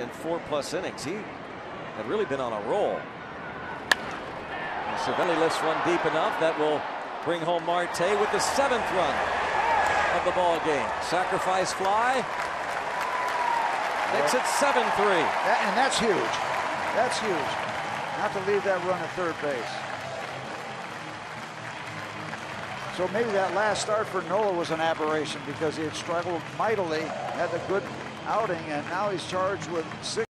in four plus innings. He had really been on a roll. And Cervelli lifts one deep enough that will bring home Marte with the seventh run of the ball game. Sacrifice fly makes it 7-3. That, and that's huge. That's huge. Not to leave that run at third base. So maybe that last start for Nola was an aberration because he had struggled mightily, had the good outing, and now he's charged with six.